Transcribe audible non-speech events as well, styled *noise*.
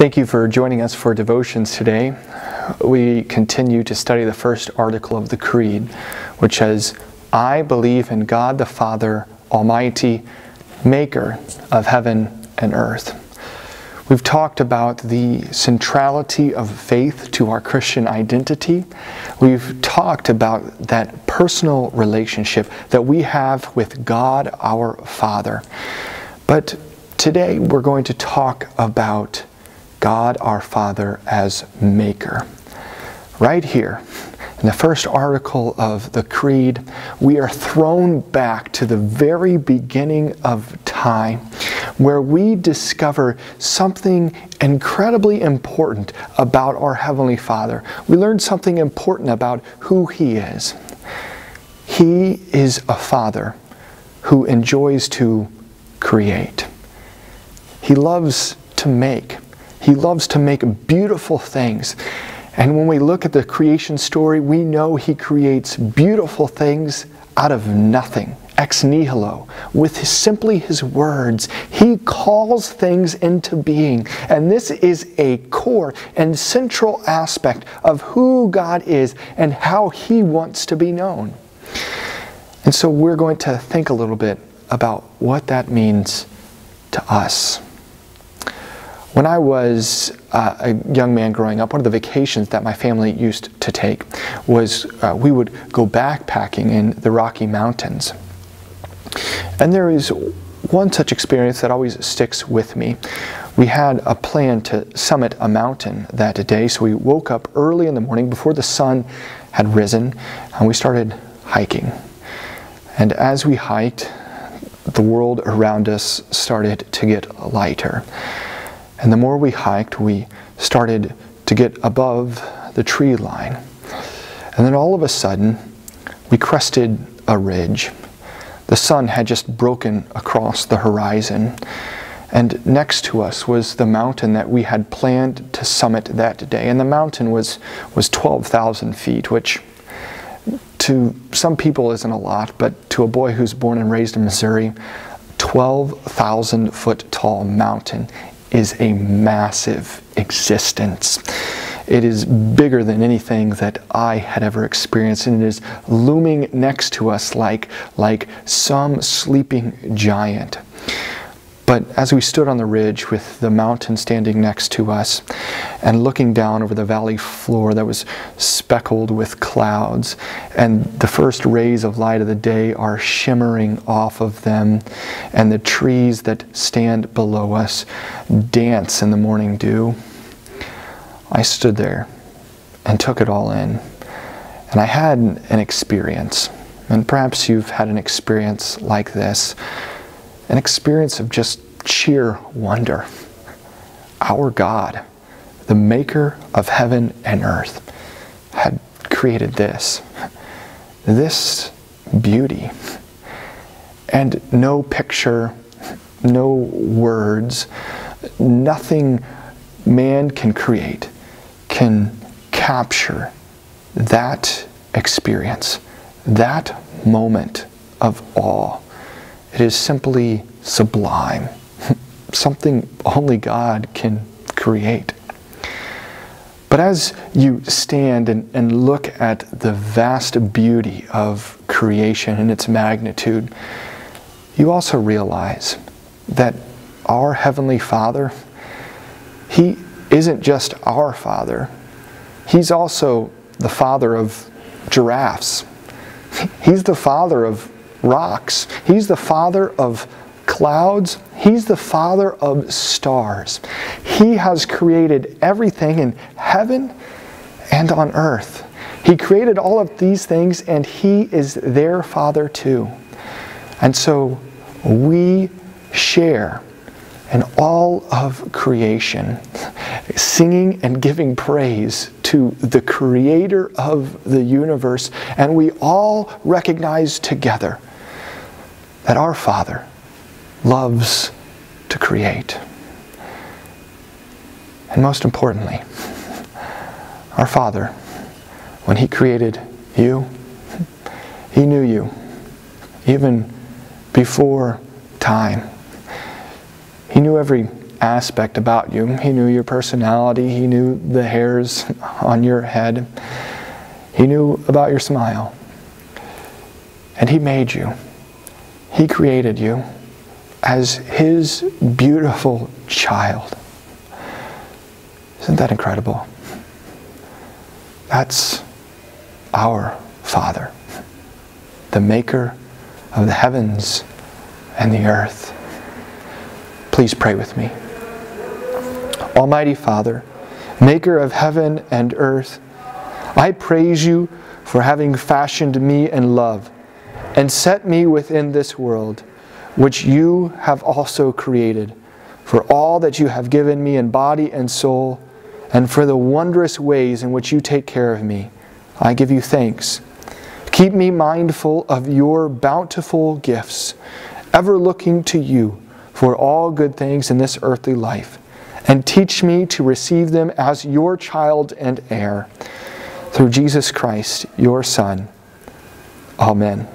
Thank you for joining us for devotions today. We continue to study the first article of the Creed, which says, I believe in God the Father Almighty, maker of heaven and earth. We've talked about the centrality of faith to our Christian identity. We've talked about that personal relationship that we have with God our Father. But today we're going to talk about God our Father as Maker. Right here, in the first article of the Creed, we are thrown back to the very beginning of time where we discover something incredibly important about our Heavenly Father. We learn something important about who He is. He is a Father who enjoys to create. He loves to make. He loves to make beautiful things. And when we look at the creation story, we know He creates beautiful things out of nothing, ex nihilo, with his, simply His words. He calls things into being. And this is a core and central aspect of who God is and how He wants to be known. And so we're going to think a little bit about what that means to us. When I was uh, a young man growing up, one of the vacations that my family used to take was uh, we would go backpacking in the Rocky Mountains. And there is one such experience that always sticks with me. We had a plan to summit a mountain that day, so we woke up early in the morning before the sun had risen, and we started hiking. And as we hiked, the world around us started to get lighter. And the more we hiked, we started to get above the tree line. And then all of a sudden, we crested a ridge. The sun had just broken across the horizon. And next to us was the mountain that we had planned to summit that day. And the mountain was, was 12,000 feet, which to some people isn't a lot, but to a boy who's born and raised in Missouri, 12,000 foot tall mountain is a massive existence. It is bigger than anything that I had ever experienced, and it is looming next to us like, like some sleeping giant. But as we stood on the ridge with the mountain standing next to us and looking down over the valley floor that was speckled with clouds, and the first rays of light of the day are shimmering off of them, and the trees that stand below us dance in the morning dew, I stood there and took it all in. And I had an experience, and perhaps you've had an experience like this an experience of just sheer wonder. Our God, the maker of heaven and earth, had created this. This beauty. And no picture, no words, nothing man can create can capture that experience, that moment of awe it is simply sublime, *laughs* something only God can create. But as you stand and, and look at the vast beauty of creation and its magnitude, you also realize that our Heavenly Father, He isn't just our Father, He's also the Father of giraffes. He's the Father of rocks. He's the father of clouds. He's the father of stars. He has created everything in heaven and on earth. He created all of these things and He is their Father too. And so we share in all of creation, singing and giving praise to the Creator of the universe, and we all recognize together that our Father loves to create. And most importantly, our Father, when He created you, He knew you even before time. He knew every aspect about you. He knew your personality, He knew the hairs on your head, He knew about your smile. And He made you, He created you as His beautiful child. Isn't that incredible? That's our Father, the maker of the heavens and the earth. Please pray with me. Almighty Father, maker of heaven and earth, I praise you for having fashioned me in love and set me within this world, which you have also created, for all that you have given me in body and soul, and for the wondrous ways in which you take care of me. I give you thanks. Keep me mindful of your bountiful gifts, ever looking to you for all good things in this earthly life, and teach me to receive them as your child and heir. Through Jesus Christ, your Son. Amen.